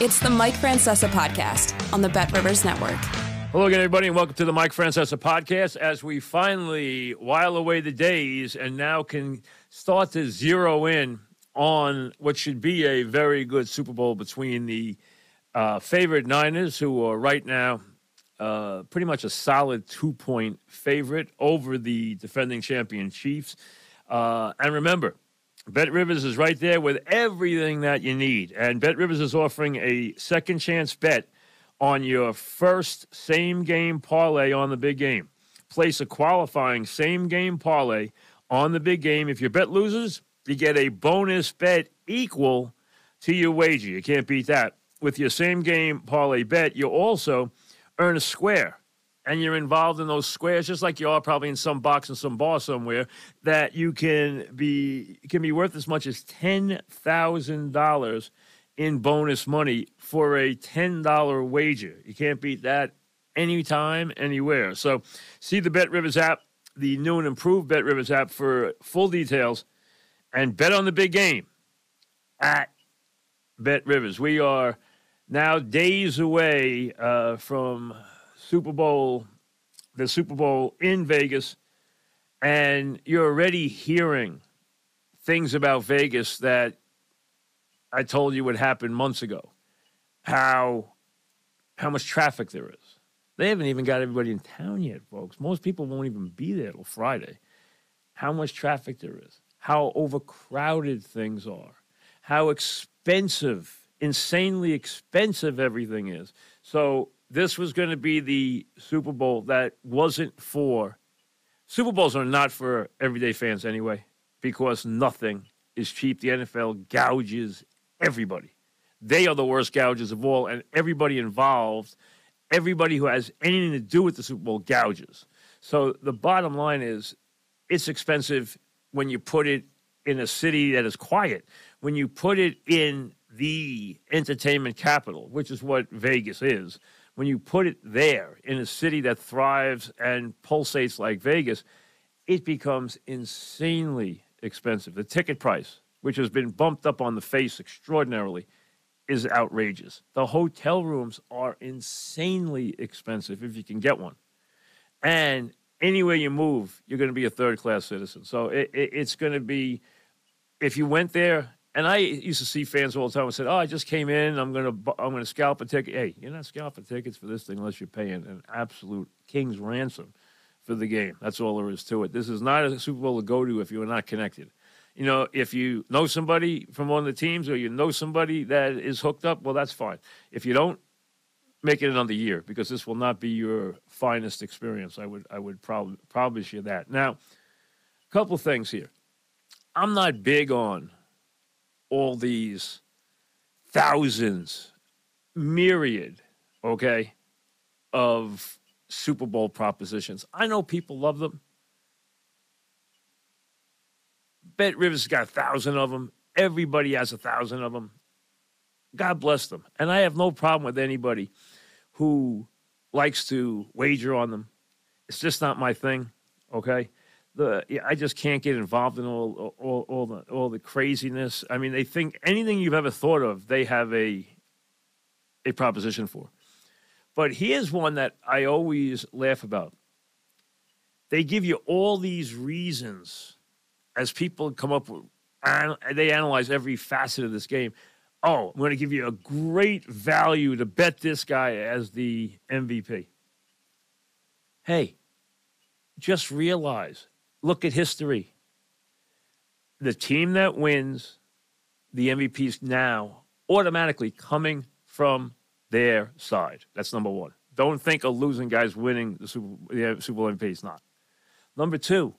It's the Mike Francesa podcast on the Bet Rivers Network. Hello again, everybody, and welcome to the Mike Francesa podcast as we finally while away the days and now can start to zero in on what should be a very good Super Bowl between the uh, favorite Niners, who are right now uh, pretty much a solid two point favorite over the defending champion Chiefs. Uh, and remember, Bet Rivers is right there with everything that you need. And Bet Rivers is offering a second chance bet on your first same game parlay on the big game. Place a qualifying same game parlay on the big game. If your bet loses, you get a bonus bet equal to your wager. You can't beat that. With your same game parlay bet, you also earn a square and you're involved in those squares, just like you are probably in some box in some bar somewhere, that you can be can be worth as much as ten thousand dollars in bonus money for a ten dollar wager. You can't beat that anytime, anywhere. So, see the Bet Rivers app, the new and improved Bet Rivers app for full details, and bet on the big game at Bet Rivers. We are now days away uh, from Super Bowl, the Super Bowl in Vegas, and you're already hearing things about Vegas that I told you would happen months ago. How how much traffic there is. They haven't even got everybody in town yet, folks. Most people won't even be there till Friday. How much traffic there is, how overcrowded things are, how expensive, insanely expensive everything is. So this was going to be the Super Bowl that wasn't for Super Bowls are not for everyday fans anyway, because nothing is cheap. The NFL gouges everybody. They are the worst gouges of all, and everybody involved, everybody who has anything to do with the Super Bowl gouges. So the bottom line is it's expensive when you put it in a city that is quiet. When you put it in the entertainment capital, which is what Vegas is, when you put it there in a city that thrives and pulsates like Vegas, it becomes insanely expensive. The ticket price, which has been bumped up on the face extraordinarily, is outrageous. The hotel rooms are insanely expensive if you can get one. And anywhere you move, you're going to be a third class citizen. So it, it, it's going to be, if you went there and I used to see fans all the time and said, "Oh, I just came in. I'm gonna I'm gonna scalp a ticket." Hey, you're not scalping tickets for this thing unless you're paying an absolute king's ransom for the game. That's all there is to it. This is not a Super Bowl to go to if you are not connected. You know, if you know somebody from one of the teams or you know somebody that is hooked up, well, that's fine. If you don't, make it another year because this will not be your finest experience. I would I would probably promise you that. Now, a couple things here. I'm not big on all these thousands, myriad, okay, of Super Bowl propositions. I know people love them. Bet Rivers got a thousand of them. Everybody has a thousand of them. God bless them. And I have no problem with anybody who likes to wager on them. It's just not my thing, okay? The I just can't get involved in all all all the all the craziness. I mean, they think anything you've ever thought of, they have a a proposition for. But here's one that I always laugh about. They give you all these reasons as people come up with, and they analyze every facet of this game. Oh, I'm going to give you a great value to bet this guy as the MVP. Hey, just realize look at history. The team that wins the MVPs now automatically coming from their side. That's number one. Don't think a losing guy's winning the Super, the Super Bowl MVP. It's not. Number two,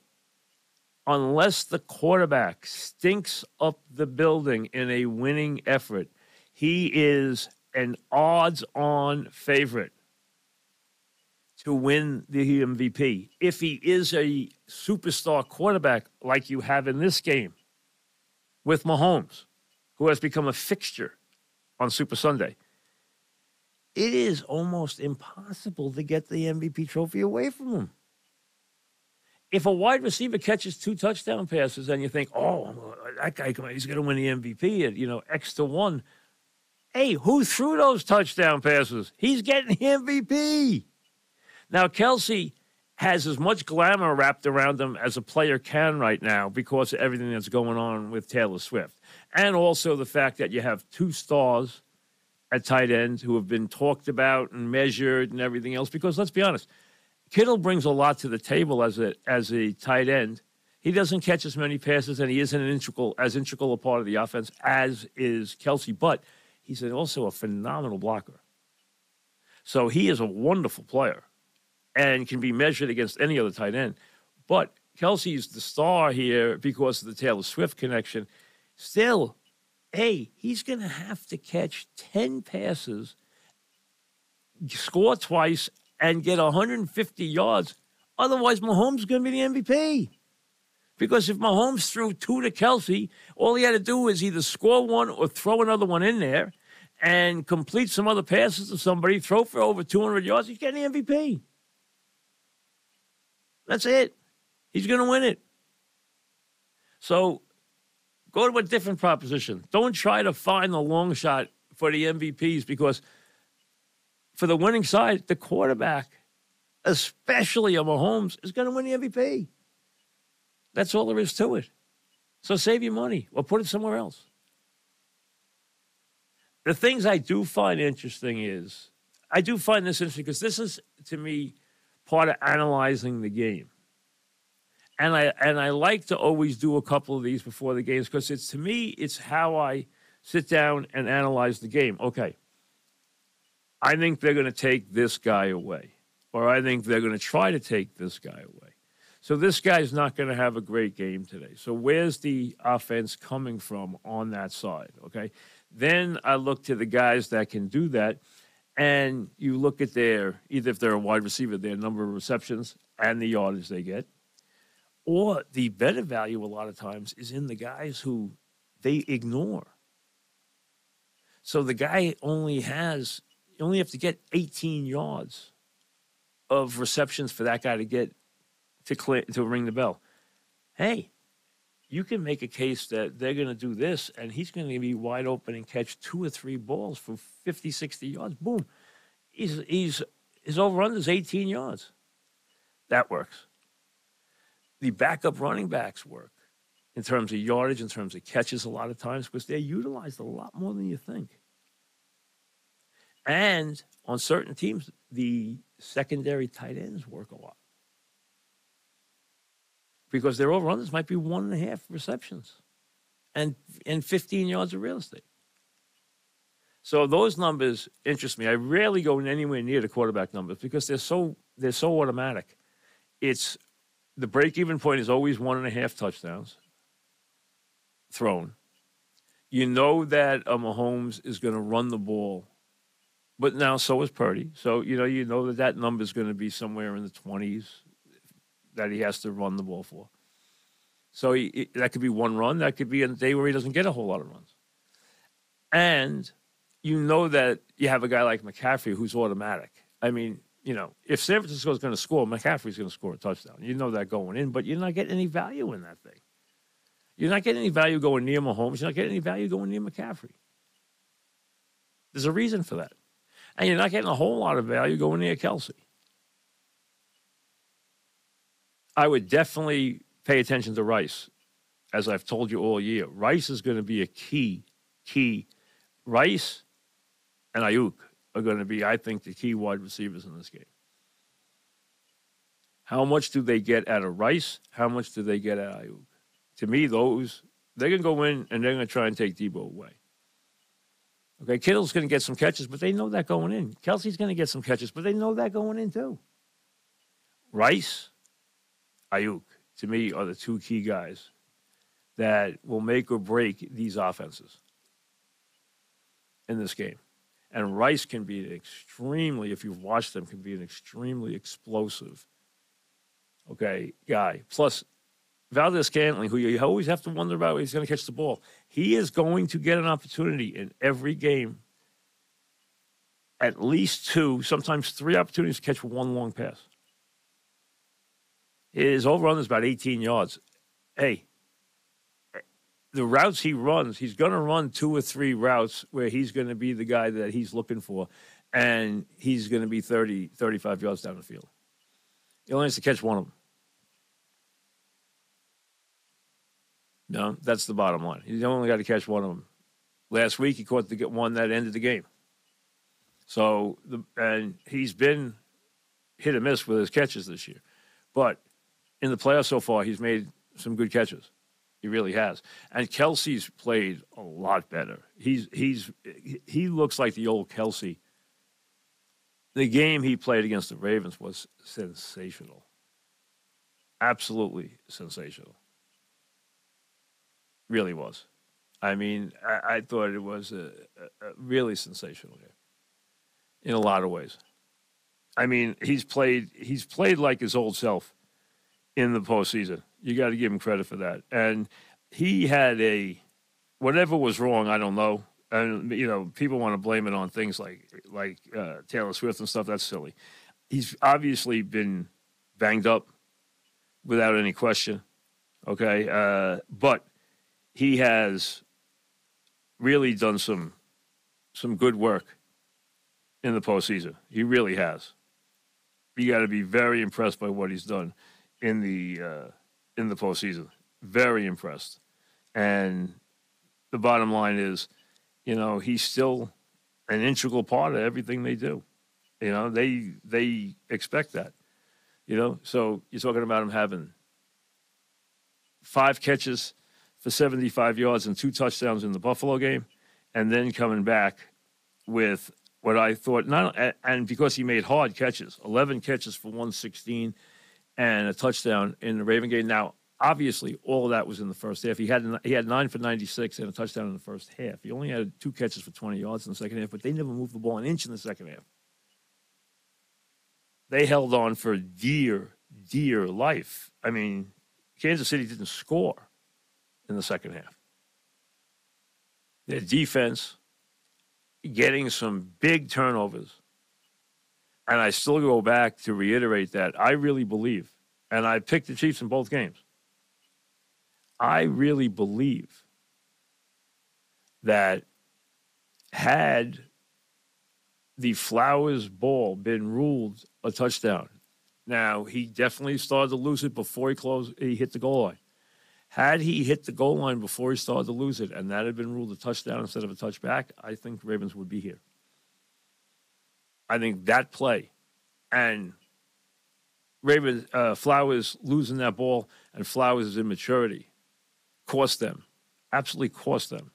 unless the quarterback stinks up the building in a winning effort, he is an odds on favorite to win the MVP. If he is a superstar quarterback like you have in this game with Mahomes, who has become a fixture on Super Sunday, it is almost impossible to get the MVP trophy away from him. If a wide receiver catches two touchdown passes and you think, oh, that guy, he's going to win the MVP at, you know, X to one, Hey, who threw those touchdown passes? He's getting the MVP. Now, Kelce has as much glamour wrapped around him as a player can right now because of everything that's going on with Taylor Swift. And also the fact that you have two stars at tight end who have been talked about and measured and everything else. Because let's be honest, Kittle brings a lot to the table as a as a tight end. He doesn't catch as many passes, and he isn't an integral as integral a part of the offense as is Kelce, But he's also a phenomenal blocker. So he is a wonderful player and can be measured against any other tight end. But Kelce's the star here because of the Taylor Swift connection. Still, hey, he's going to have to catch 10 passes, score twice, and get 150 yards. Otherwise, Mahomes is going to be the MVP. Because if Mahomes threw two to Kelce, all he had to do was either score one or throw another one in there and complete some other passes to somebody, throw for over 200 yards. He's getting the MVP. That's it. He's going to win it. So go to a different proposition. Don't try to find the long shot for the MVPs because for the winning side, the quarterback, especially a Mahomes, is going to win the MVP. That's all there is to it. So save your money or put it somewhere else. The things I do find interesting is I do find this interesting because this is, to me, part of analyzing the game. And I and I like to always do a couple of these before the games because it's to me it's how I sit down and analyze the game. Okay. I think they're going to take this guy away or I think they're going to try to take this guy away. So this guy's not going to have a great game today. So where's the offense coming from on that side, okay? Then I look to the guys that can do that and you look at their either if they're a wide receiver, their number of receptions and the yardage they get, or the better value a lot of times is in the guys who they ignore. So the guy only has you only have to get 18 yards of receptions for that guy to get to clear, to ring the bell. Hey, you can make a case that they're going to do this and he's going to be wide open and catch two or three balls for 50, 60 yards. Boom. He's, he's, his over is 18 yards. That works. The backup running backs work in terms of yardage, in terms of catches a lot of times because they're utilized a lot more than you think. And on certain teams, the secondary tight ends work a lot because their over-unders might be one and a half receptions and, and 15 yards of real estate. So those numbers interest me. I rarely go anywhere near the quarterback numbers because they're so they're so automatic. It's the break-even point is always one and a half touchdowns thrown. You know that a Mahomes is going to run the ball, but now so is Purdy. So you know you know that that number is going to be somewhere in the twenties, that he has to run the ball for. So he, that could be one run. That could be a day where he doesn't get a whole lot of runs. And you know that you have a guy like McCaffrey who's automatic. I mean, you know, if San Francisco is going to score, McCaffrey's going to score a touchdown. You know that going in, but you're not getting any value in that thing. You're not getting any value going near Mahomes. You're not getting any value going near McCaffrey. There's a reason for that. And you're not getting a whole lot of value going near Kelce. I would definitely pay attention to Rice, as I've told you all year. Rice is going to be a key, key. Rice and Aiyuk are going to be, I think, the key wide receivers in this game. How much do they get out of Rice? How much do they get out of Aiyuk? To me, those, they're going to go in and they're going to try and take Deebo away. Okay, Kittle's going to get some catches, but they know that going in. Kelce's going to get some catches, but they know that going in too. Rice Aiyuk, to me, are the two key guys that will make or break these offenses in this game. And Rice can be an extremely, if you've watched him, can be an extremely explosive, okay, guy. Plus, Valdes-Scantling, who you always have to wonder about, he's going to catch the ball. He is going to get an opportunity in every game, at least two, sometimes three opportunities to catch one long pass. His over under is about 18 yards. Hey, the routes he runs, he's going to run two or three routes where he's going to be the guy that he's looking for, and he's going to be 30, 35 yards down the field. He only has to catch one of them. No, that's the bottom line. He's only got to catch one of them. Last week, he caught the one that ended the game. So, the, and he's been hit or miss with his catches this year. But in the playoffs so far, he's made some good catches. He really has. And Kelce's played a lot better. He's he's he looks like the old Kelce. The game he played against the Ravens was sensational. Absolutely sensational. Really was. I mean, I, I thought it was a, a, a really sensational game in a lot of ways. I mean, he's played he's played like his old self in the postseason. You got to give him credit for that. And he had a whatever was wrong. I don't know. And you know, people want to blame it on things like like uh, Taylor Swift and stuff. That's silly. He's obviously been banged up, without any question. Okay, uh, but he has really done some some good work in the postseason. He really has. You got to be very impressed by what he's done in the uh, in the postseason. Very impressed. And the bottom line is, you know, he's still an integral part of everything they do. You know, they they expect that. You know, so you're talking about him having five catches for 75 yards and two touchdowns in the Buffalo game, and then coming back with what I thought not and because he made hard catches, 11 catches for 116 and a touchdown in the Raven game. Now, obviously, all of that was in the first half. He had he had nine for 96 and a touchdown in the first half. He only had two catches for 20 yards in the second half, but they never moved the ball an inch in the second half. They held on for dear, dear life. I mean, Kansas City didn't score in the second half. Their defense getting some big turnovers. And I still go back to reiterate that I really believe, and I picked the Chiefs in both games. I really believe that had the Flowers ball been ruled a touchdown, now he definitely started to lose it before he closed. He hit the goal line. Had he hit the goal line before he started to lose it, and that had been ruled a touchdown instead of a touchback, I think Ravens would be here. I think that play and Ravens uh, Flowers losing that ball and Flowers' immaturity cost them, absolutely cost them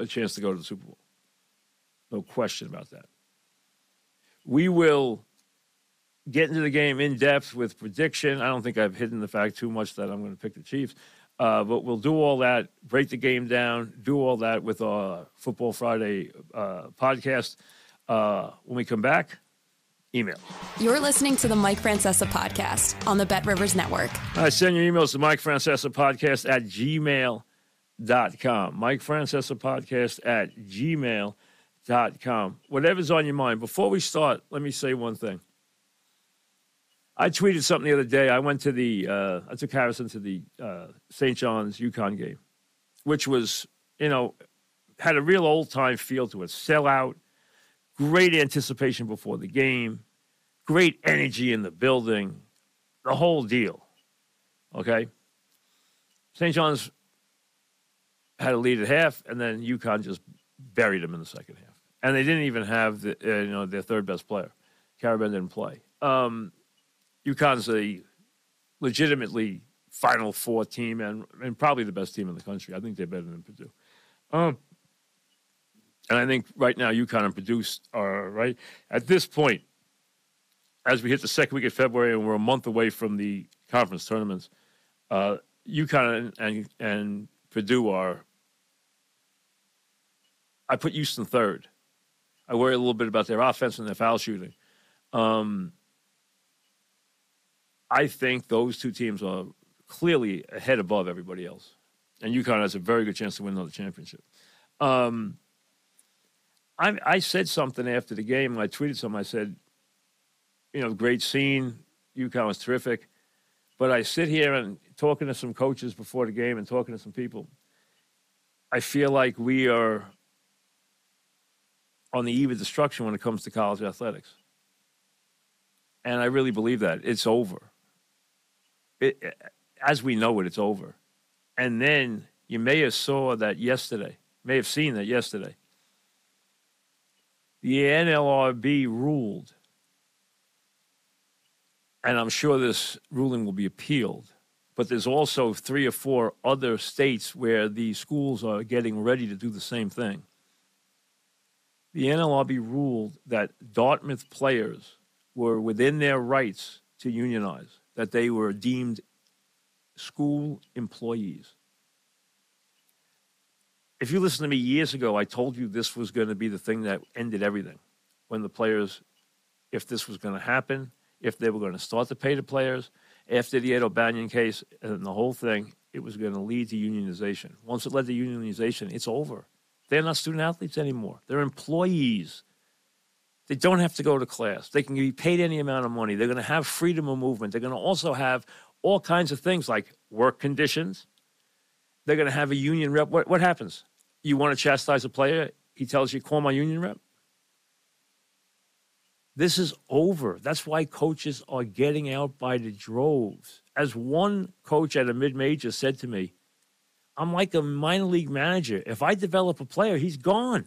a chance to go to the Super Bowl. No question about that. We will get into the game in depth with prediction. I don't think I've hidden the fact too much that I'm going to pick the Chiefs. Uh, but we'll do all that, break the game down, do all that with our Football Friday uh, podcast. Uh, when we come back, email. You're listening to the Mike Francesa podcast on the Bet Rivers Network. I send your emails to Mike Francesa podcast at gmail.com. Mike Francesa podcast at gmail.com. Whatever's on your mind. Before we start, let me say one thing. I tweeted something the other day. I went to the, uh, I took Harrison to the uh, St. John's UConn game, which was, you know, had a real old time feel to it. Sell out, great anticipation before the game, great energy in the building, the whole deal. Okay? St. John's had a lead at half, and then UConn just buried them in the second half. And they didn't even have the, uh, you know their third best player. Karaban didn't play. Um, UConn's a legitimately Final Four team and, and probably the best team in the country. I think they're better than Purdue. Um, and I think right now UConn and Purdue are right at this point. As we hit the second week of February and we're a month away from the conference tournaments, uh, UConn and, and, and Purdue are. I put Houston third. I worry a little bit about their offense and their foul shooting. Um, I think those two teams are clearly ahead above everybody else. And UConn has a very good chance to win another championship. Um, I, I said something after the game. I tweeted something. I said, you know, great scene. UConn was terrific. But I sit here and talking to some coaches before the game and talking to some people. I feel like we are on the eve of destruction when it comes to college athletics. And I really believe that. It's over. It, as we know it, it's over. And then you may have saw that yesterday, may have seen that yesterday. The NLRB ruled, and I'm sure this ruling will be appealed, but there's also three or four other states where the schools are getting ready to do the same thing. The NLRB ruled that Dartmouth players were within their rights to unionize, that they were deemed school employees. If you listen to me years ago, I told you this was going to be the thing that ended everything. When the players, if this was going to happen, if they were going to start to pay the players, after the Ed O'Bannon case and the whole thing, it was going to lead to unionization. Once it led to unionization, it's over. They're not student athletes anymore. They're employees. They don't have to go to class. They can be paid any amount of money. They're going to have freedom of movement. They're going to also have all kinds of things like work conditions. They're going to have a union rep. What, what happens? You want to chastise a player? He tells you, call my union rep. This is over. That's why coaches are getting out by the droves. As one coach at a mid major said to me, I'm like a minor league manager. If I develop a player, he's gone.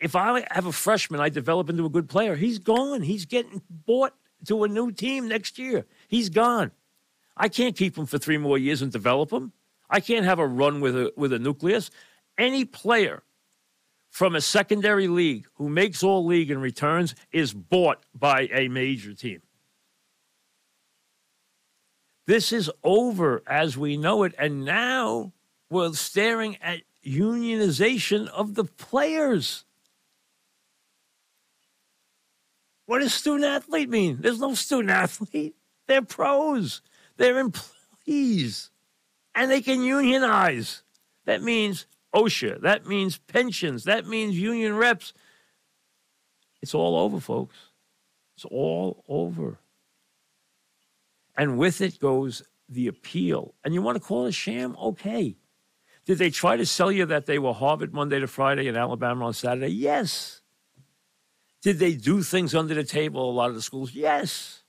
If I have a freshman, I develop into a good player, he's gone. He's getting bought to a new team next year. He's gone. I can't keep him for three more years and develop him. I can't have a run with a with a nucleus. Any player from a secondary league who makes all league and returns is bought by a major team. This is over as we know it, and now we're staring at unionization of the players. What does student athlete mean? There's no student athlete. They're pros. They're employees and they can unionize. That means OSHA. That means pensions. That means union reps. It's all over, folks. It's all over. And with it goes the appeal. And you want to call it a sham? Okay. Did they try to sell you that they were Harvard Monday to Friday and Alabama on Saturday? Yes. Did they do things under the table, a lot of the schools? Yes.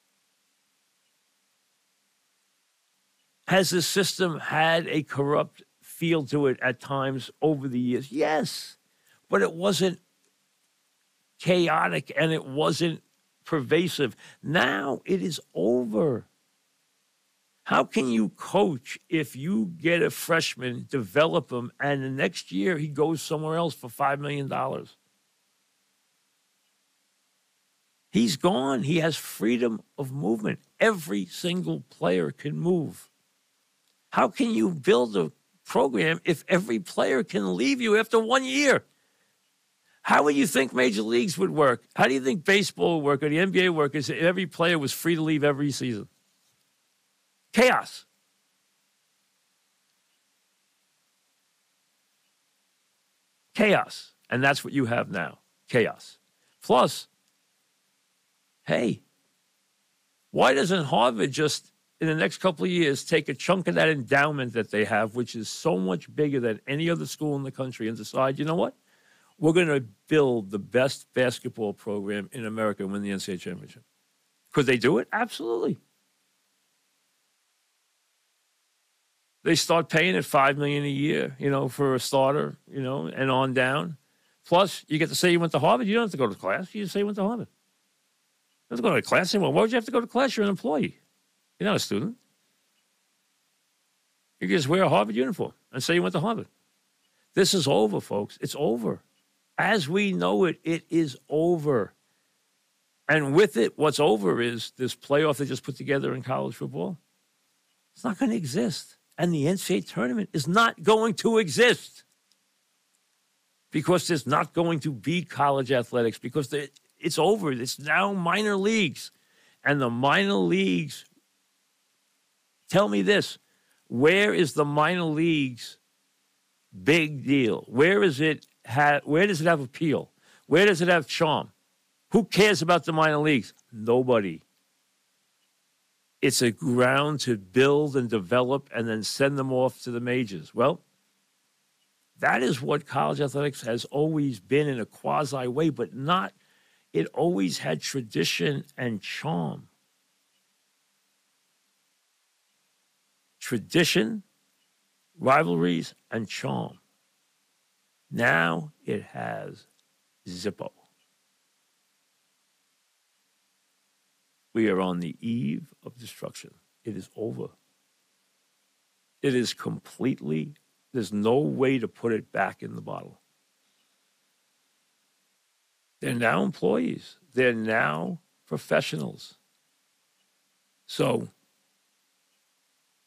Has the system had a corrupt feel to it at times over the years? Yes, but it wasn't chaotic and it wasn't pervasive. Now it is over. How can you coach if you get a freshman, develop him, and the next year he goes somewhere else for $5 million? He's gone. He has freedom of movement. Every single player can move. How can you build a program if every player can leave you after one year? How would you think major leagues would work? How do you think baseball would work or the NBA would work if every player was free to leave every season? Chaos. Chaos. And that's what you have now chaos. Plus, hey, why doesn't Harvard just in the next couple of years take a chunk of that endowment that they have, which is so much bigger than any other school in the country, and decide, you know what? We're going to build the best basketball program in America and win the NCAA championship. Could they do it? Absolutely. They start paying at five million a year, you know, for a starter, you know, and on down. Plus, you get to say you went to Harvard. You don't have to go to class. You just say you went to Harvard. To go to class anymore. Why would you have to go to class? You're an employee. You're not a student. You just wear a Harvard uniform and say you went to Harvard. This is over, folks. It's over. As we know it, it is over. And with it, what's over is this playoff they just put together in college football. It's not going to exist. And the NCAA tournament is not going to exist because there's not going to be college athletics because it's over. It's now minor leagues. And the minor leagues Tell me this where is the minor leagues big deal? Where is it ha- where does it have appeal? Where does it have charm? Who cares about the minor leagues? Nobody. It's a ground to build and develop and then send them off to the majors. Well, that is what college athletics has always been in a quasi way, but not, it always had tradition and charm. Tradition, rivalries, and charm. Now it has Zippo. We are on the eve of destruction. It is over. It is completely, there's no way to put it back in the bottle. They're now employees, they're now professionals. So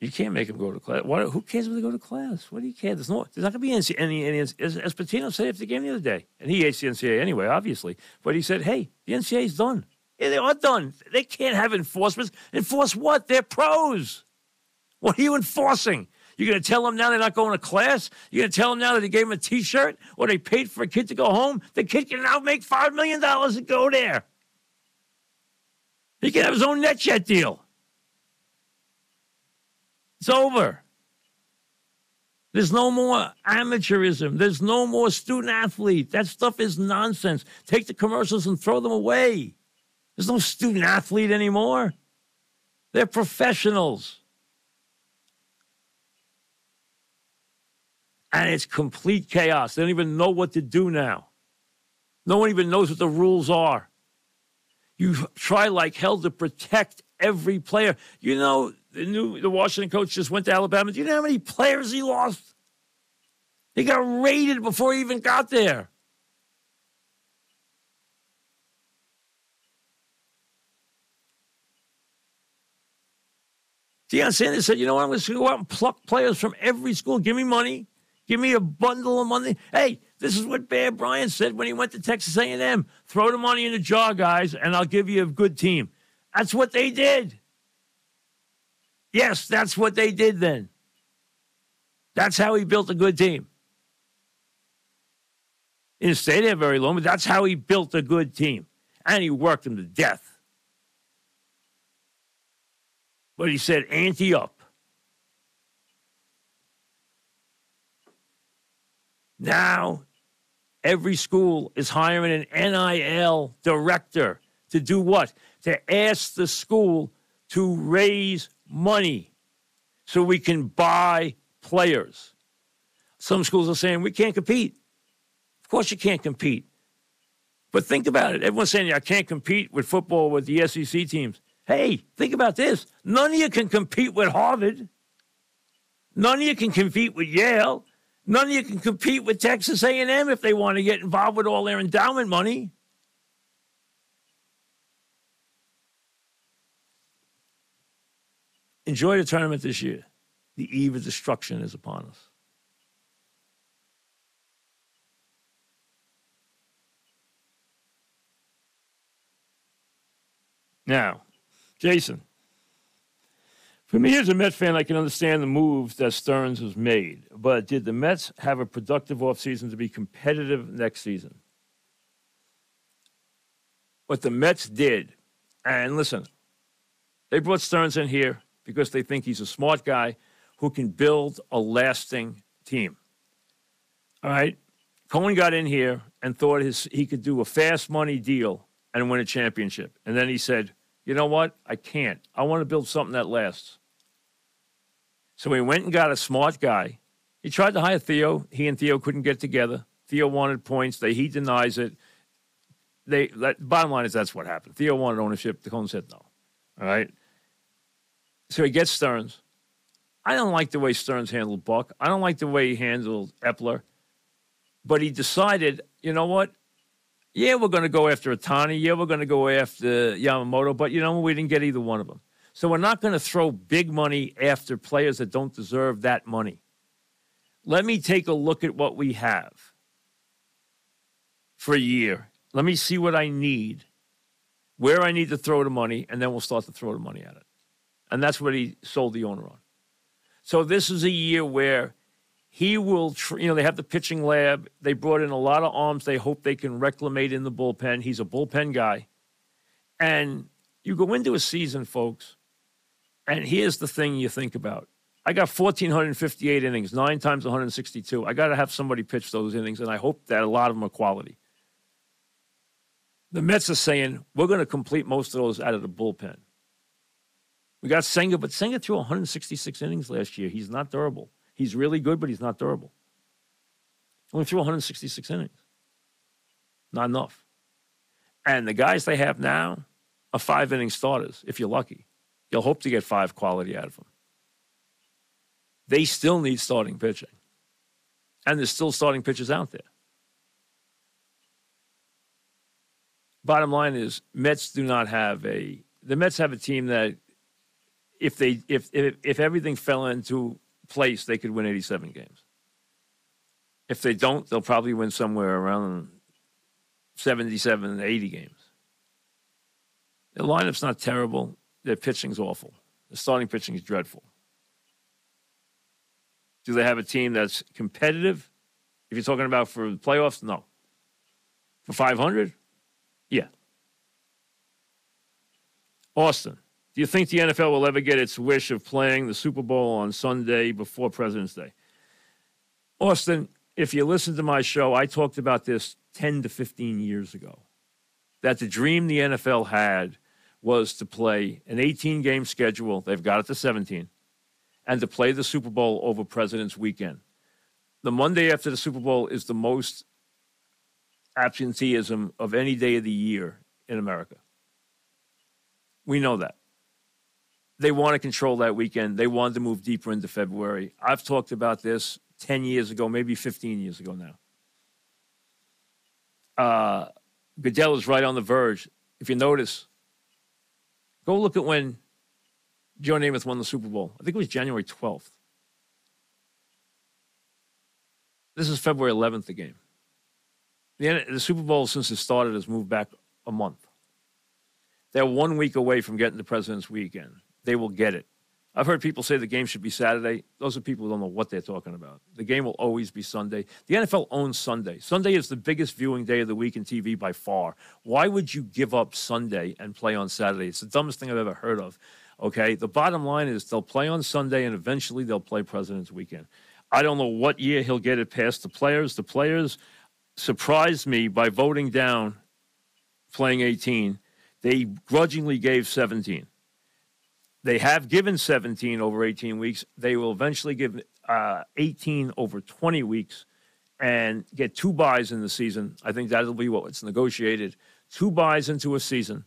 you can't make them go to class. What, who cares if they go to class? What do you care? There's no. There's not going to be any, any, any as, as Pitino said after the game the other day, and he hates the NCAA anyway, obviously. But he said, "Hey, the NCAA is done. Yeah, they are done. They can't have enforcement. Enforce what? They're pros. What are you enforcing? You're going to tell them now they're not going to class? You're going to tell them now that they gave them a T-shirt or they paid for a kid to go home? The kid can now make five million dollars and go there. He can have his own NetJet deal." It's over. There's no more amateurism. There's no more student athlete. That stuff is nonsense. Take the commercials and throw them away. There's no student athlete anymore. They're professionals. And it's complete chaos. They don't even know what to do now. No one even knows what the rules are. You try like hell to protect every player. You know, the new the Washington coach just went to Alabama. Do you know how many players he lost? He got raided before he even got there. Deion Sanders said, you know what, I'm going to go out and pluck players from every school. Give me money. Give me a bundle of money. Hey, this is what Bear Bryant said when he went to Texas A&M. Throw the money in the jar, guys, and I'll give you a good team. That's what they did. Yes, that's what they did then. That's how he built a good team. He didn't stay there very long, but that's how he built a good team. And he worked them to death. But he said, ante up. Now, every school is hiring an NIL director to do what? To ask the school to raise money so we can buy players. Some schools are saying we can't compete. Of course, you can't compete. But think about it. Everyone's saying, I can't compete with football with the SEC teams. Hey, think about this. None of you can compete with Harvard. None of you can compete with Yale. None of you can compete with Texas A&M if they want to get involved with all their endowment money. Enjoy the tournament this year. The eve of destruction is upon us. Now, Jason, for me as a Mets fan, I can understand the moves that Stearns has made, but did the Mets have a productive offseason to be competitive next season? What the Mets did, and listen, they brought Stearns in here because they think he's a smart guy who can build a lasting team. All right. Cohen got in here and thought his, he could do a fast money deal and win a championship. And then he said, you know what? I can't. I want to build something that lasts. So he went and got a smart guy. He tried to hire Theo. He and Theo couldn't get together. Theo wanted points. They, he denies it. They, that, bottom line is that's what happened. Theo wanted ownership. The Cohen said no. All right. So he gets Stearns. I don't like the way Stearns handled Buck. I don't like the way he handled Eppler. But he decided, you know what? Yeah, we're going to go after Ohtani. Yeah, we're going to go after Yamamoto. But you know, we didn't get either one of them. So we're not going to throw big money after players that don't deserve that money. Let me take a look at what we have for a year. Let me see what I need, where I need to throw the money, and then we'll start to throw the money at it. And that's what he sold the owner on. So this is a year where he will, you know, they have the pitching lab. They brought in a lot of arms. They hope they can reclimate in the bullpen. He's a bullpen guy. And you go into a season, folks, And here's the thing you think about. I got 1,458 innings, nine times 162. I got to have somebody pitch those innings, and I hope that a lot of them are quality. The Mets are saying, we're going to complete most of those out of the bullpen. We got Senga, but Senga threw 166 innings last year. He's not durable. He's really good, but he's not durable. Only threw 166 innings. Not enough. And the guys they have now are five inning starters, if you're lucky. You'll hope to get five quality out of them. They still need starting pitching. And there's still starting pitchers out there. Bottom line is Mets do not have a the Mets have a team that if they if if, if everything fell into place, they could win 87 games. If they don't, they'll probably win somewhere around 77 and 80 games. The lineup's not terrible. Their pitching's awful. The starting pitching is dreadful. Do they have a team that's competitive? If you're talking about for the playoffs, no. For 500? Yeah. Austin, do you think the NFL will ever get its wish of playing the Super Bowl on Sunday before President's Day? Austin, if you listen to my show, I talked about this 10 to 15 years ago. That the dream the NFL had was to play an 18 game schedule, they've got it to 17, and to play the Super Bowl over President's weekend. The Monday after the Super Bowl is the most absenteeism of any day of the year in America. We know that. They want to control that weekend. They wanted to move deeper into February. I've talked about this 10 years ago, maybe 15 years ago now. Uh, Goodell is right on the verge. If you notice, go look at when Joe Namath won the Super Bowl. I think it was January 12th. This is February 11th, the game. The, the Super Bowl, since it started, has moved back a month. They're one week away from getting the President's Weekend. They will get it. I've heard people say the game should be Saturday. Those are people who don't know what they're talking about. The game will always be Sunday. The NFL owns Sunday. Sunday is the biggest viewing day of the week in TV by far. Why would you give up Sunday and play on Saturday? It's the dumbest thing I've ever heard of. Okay. The bottom line is they'll play on Sunday and eventually they'll play President's Weekend. I don't know what year he'll get it past the players. The players surprised me by voting down playing 18. They grudgingly gave 17. They have given 17 over 18 weeks. They will eventually give uh, 18 over 20 weeks and get two byes in the season. I think that'll be what it's negotiated. Two byes into a season,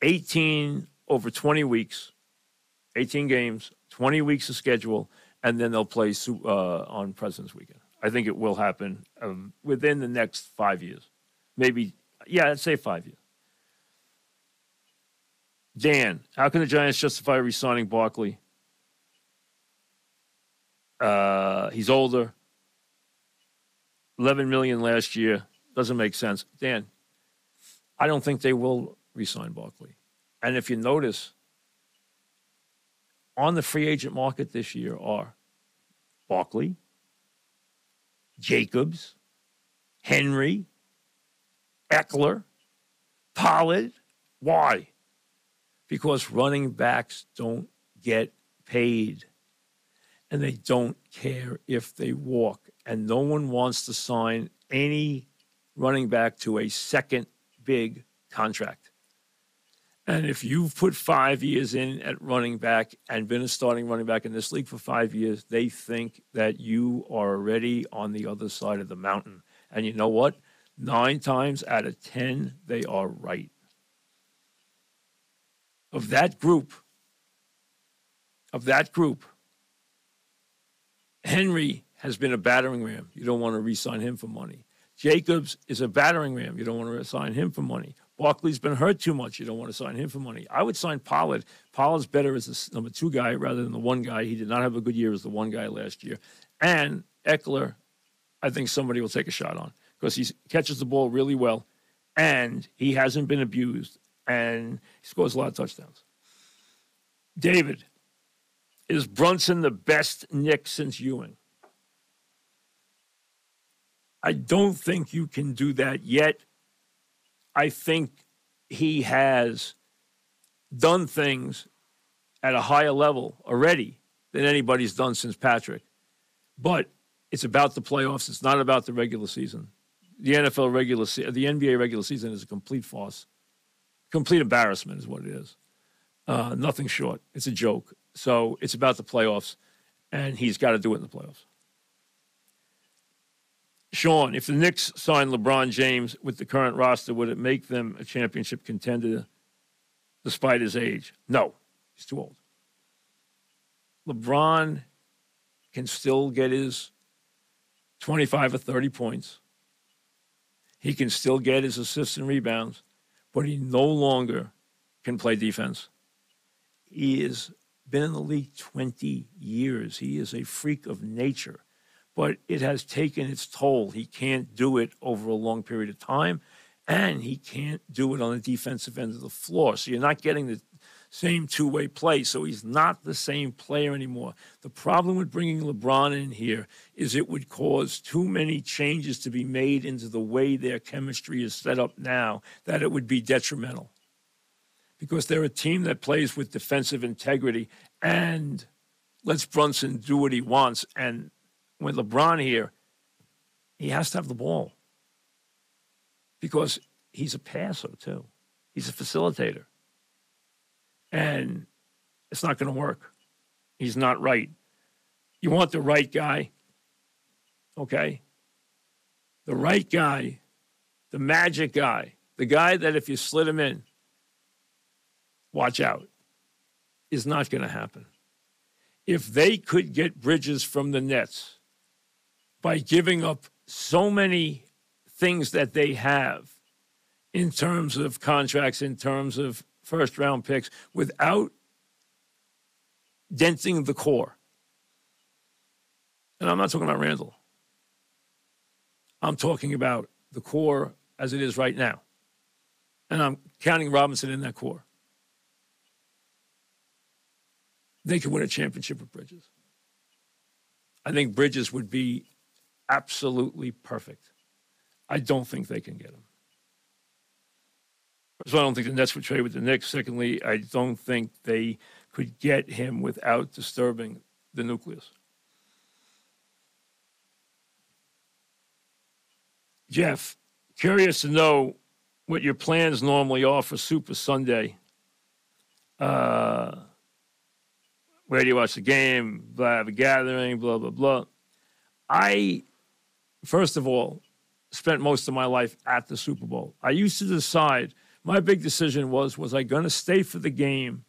18 over 20 weeks, 18 games, 20 weeks of schedule, and then they'll play uh, on President's Weekend. I think it will happen um, within the next five years. Maybe, yeah, I'd say five years. Dan, how can the Giants justify re-signing Barkley? Uh, he's older. 11 million last year doesn't make sense. Dan, I don't think they will re-sign Barkley. And if you notice, on the free agent market this year are Barkley, Jacobs, Henry, Ekeler, Pollard. Why? Because running backs don't get paid and they don't care if they walk. And no one wants to sign any running back to a second big contract. And if you've put five years in at running back and been a starting running back in this league for five years, they think that you are already on the other side of the mountain. And you know what? Nine times out of 10, they are right of that group, of that group, Henry has been a battering ram. You don't want to re-sign him for money. Jacobs is a battering ram. You don't want to sign him for money. Barkley's been hurt too much. You don't want to sign him for money. I would sign Pollard. Pollard's better as the number two guy rather than the one guy. He did not have a good year as the one guy last year. And Ekeler, I think somebody will take a shot on because he catches the ball really well and he hasn't been abused and he scores a lot of touchdowns. David, is Brunson the best Knick since Ewing? I don't think you can do that yet. I think he has done things at a higher level already than anybody's done since Patrick. But it's about the playoffs. It's not about the regular season. The NFL regular season, the NBA regular season is a complete farce. Complete embarrassment is what it is. Uh, nothing short. It's a joke. So it's about the playoffs, and he's got to do it in the playoffs. Sean, if the Knicks signed LeBron James with the current roster, would it make them a championship contender despite his age? No, he's too old. LeBron can still get his 25 or 30 points. He can still get his assists and rebounds, but he no longer can play defense. He has been in the league 20 years. He is a freak of nature, but it has taken its toll. He can't do it over a long period of time, and he can't do it on the defensive end of the floor. So you're not getting the same two way play. So he's not the same player anymore. The problem with bringing LeBron in here is it would cause too many changes to be made into the way their chemistry is set up now that it would be detrimental. Because they're a team that plays with defensive integrity and lets Brunson do what he wants. And with LeBron here, he has to have the ball because he's a passer too. He's a facilitator and it's not going to work. He's not right. You want the right guy, okay? The right guy, the magic guy, the guy that if you slid him in, watch out, is not going to happen. If they could get Bridges from the Nets by giving up so many things that they have in terms of contracts, in terms of first round picks without denting the core. And I'm not talking about Randle. I'm talking about the core as it is right now. And I'm counting Robinson in that core. They could win a championship with Bridges. I think Bridges would be absolutely perfect. I don't think they can get him. So I don't think the Nets would trade with the Knicks. Secondly, I don't think they could get him without disturbing the nucleus. Jeff, curious to know what your plans normally are for Super Sunday. Uh, where do you watch the game? Blah, a gathering, blah, blah, blah. I, first of all, spent most of my life at the Super Bowl. I used to decide my big decision was was I going to stay for the game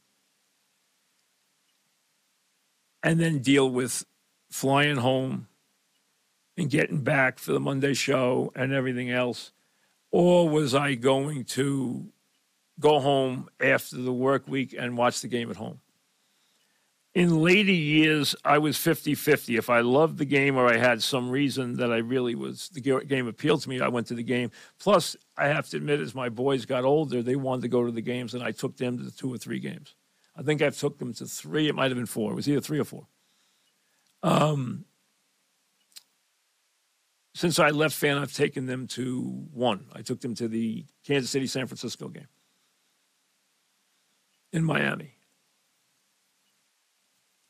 and then deal with flying home and getting back for the Monday show and everything else? Or was I going to go home after the work week and watch the game at home? In later years, I was 50 50. If I loved the game or I had some reason that I really was, the game appealed to me, I went to the game. Plus, I have to admit, as my boys got older, they wanted to go to the games, and I took them to the two or three games. I think I took them to three. It might have been four. It was either three or four. Um, since I left fan, I've taken them to one. I took them to the Kansas City San Francisco game in Miami.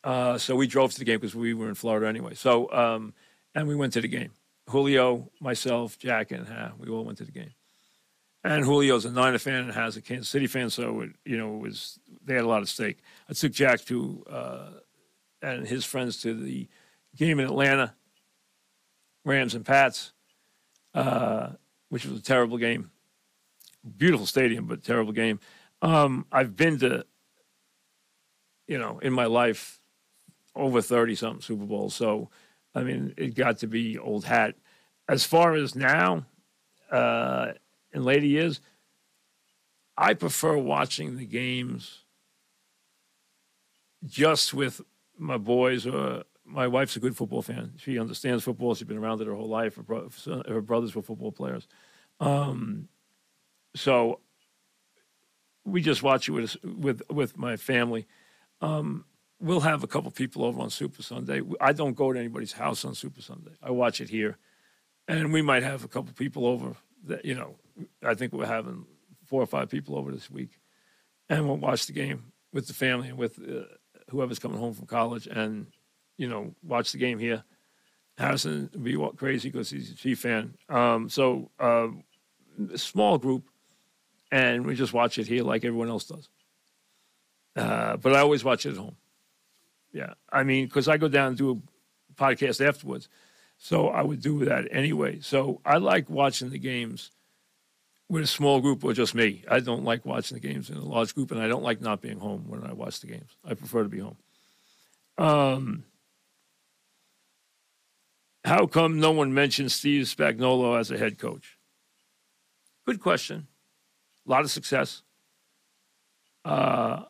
Uh, so we drove to the game because we were in Florida anyway. So, um, and we went to the game. Julio, myself, Jack, and Ha, we all went to the game. And Julio's a Niner fan and has a Kansas City fan, so it, you know, it was they had a lot of stake. I took Jack to uh, and his friends to the game in Atlanta, Rams and Pats, uh, which was a terrible game. Beautiful stadium, but terrible game. Um, I've been to, you know, in my life over 30 something Super Bowls. So, I mean, it got to be old hat. As far as now, uh, in later years, I prefer watching the games just with my boys or my wife's a good football fan. She understands football. She's been around it her whole life. Her, bro- her brothers were football players. Um, so we just watch it with with with my family. Um, we'll have a couple people over on Super Sunday. I don't go to anybody's house on Super Sunday. I watch it here, and we might have a couple people over. That you know, I think we're having four or five people over this week, and we'll watch the game with the family and with uh, whoever's coming home from college, and you know, watch the game here. Harrison would be crazy because he's a Chief fan. Um, so uh, a small group, and we just watch it here like everyone else does. Uh, but I always watch it at home. Yeah, I mean, because I go down and do a podcast afterwards, so I would do that anyway. So I like watching the games with a small group or just me. I don't like watching the games in a large group, and I don't like not being home when I watch the games. I prefer to be home. Um, how come no one mentioned Steve Spagnuolo as a head coach? Good question. A lot of success. Uh,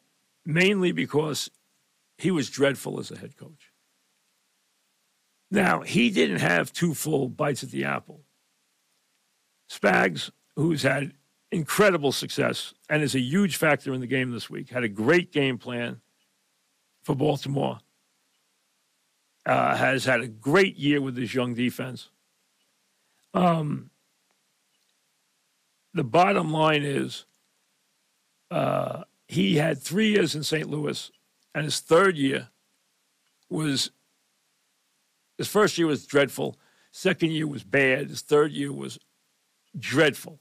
mainly because he was dreadful as a head coach. Now, he didn't have two full bites at the apple. Spags, who's had incredible success and is a huge factor in the game this week, had a great game plan for Baltimore uh, has had a great year with his young defense. Um, the bottom line is uh, he had three years in St. Louis, and his third year was his first year was dreadful. Second year was bad. His third year was dreadful.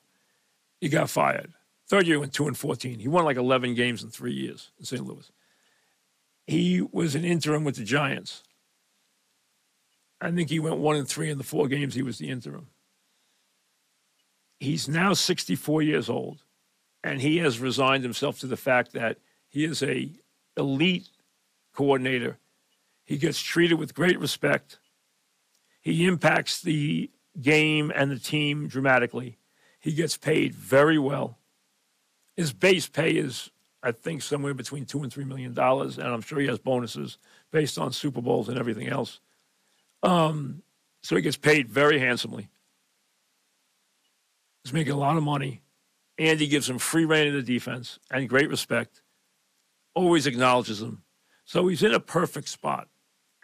He got fired. Third year went two and fourteen. He won like eleven games in three years in St. Louis. He was an interim with the Giants. I think he went one and three in the four games he was the interim. He's now 64 years old, and he has resigned himself to the fact that he is a elite coordinator. He gets treated with great respect. He impacts the game and the team dramatically. He gets paid very well. His base pay is, I think, somewhere between two and three million dollars, and I'm sure he has bonuses based on Super Bowls and everything else. Um, so he gets paid very handsomely. He's making a lot of money. Andy gives him free reign of the defense and great respect. Always acknowledges him. So he's in a perfect spot.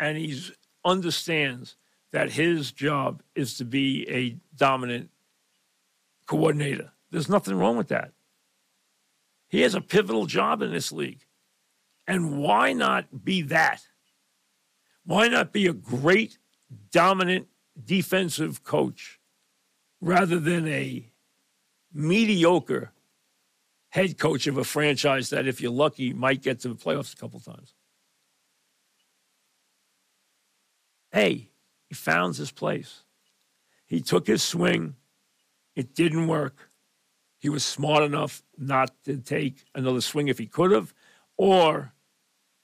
And he understands that his job is to be a dominant coordinator. There's nothing wrong with that. He has a pivotal job in this league. And why not be that? Why not be a great dominant defensive coach rather than a mediocre head coach of a franchise that, if you're lucky, might get to the playoffs a couple times. Hey, he found his place. He took his swing. It didn't work. He was smart enough not to take another swing if he could have, or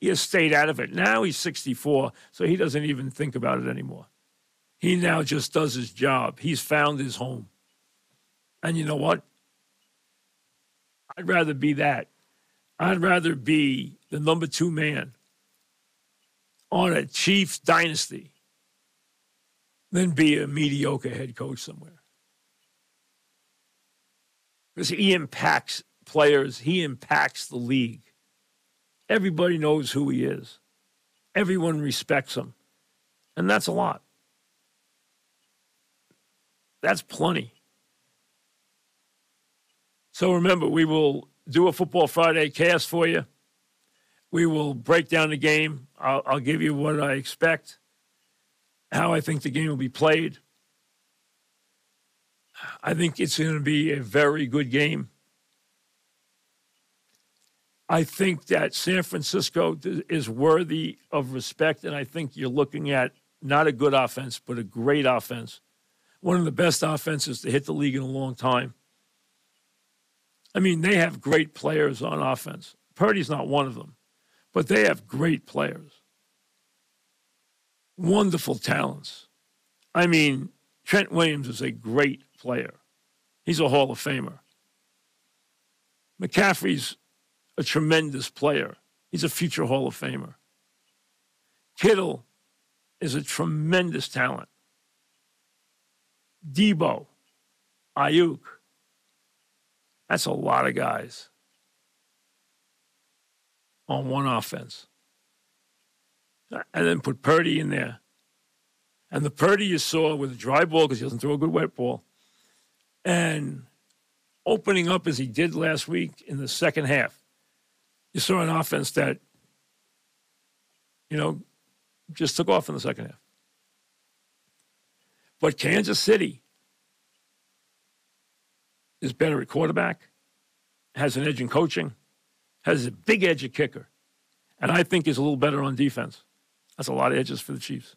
he has stayed out of it. Now he's 64, so he doesn't even think about it anymore. He now just does his job. He's found his home. And you know what? I'd rather be that. I'd rather be the number two man on a Chiefs dynasty than be a mediocre head coach somewhere. Because he impacts players, he impacts the league. Everybody knows who he is. Everyone respects him. And that's a lot. That's plenty. So remember, we will do a Football Friday cast for you. We will break down the game. I'll, I'll give you what I expect, how I think the game will be played. I think it's going to be a very good game. I think that San Francisco is worthy of respect, and I think you're looking at not a good offense, but a great offense. One of the best offenses to hit the league in a long time. I mean, they have great players on offense. Purdy's not one of them, but they have great players. Wonderful talents. I mean, Trent Williams is a great player. He's a Hall of Famer. McCaffrey's a tremendous player. He's a future Hall of Famer. Kittle is a tremendous talent. Deebo, Aiyuk. That's a lot of guys on one offense. And then put Purdy in there. And the Purdy you saw with a dry ball because he doesn't throw a good wet ball. And opening up as he did last week in the second half you saw an offense that, you know, just took off in the second half. But Kansas City is better at quarterback, has an edge in coaching, has a big edge at kicker, and I think is a little better on defense. That's a lot of edges for the Chiefs.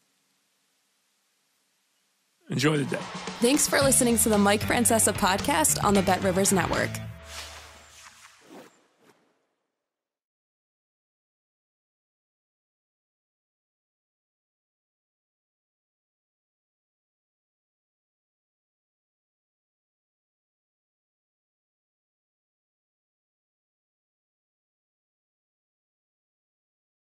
Enjoy the day. Thanks for listening to the Mike Francesa podcast on the Bet Rivers Network.